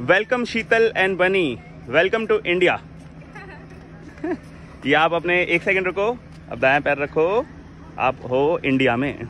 Welcome Sheetal and Bunny, welcome to India. ये आप अपने एक सेकंड रखो अब दाया पैर रखो, आप हो इंडिया में।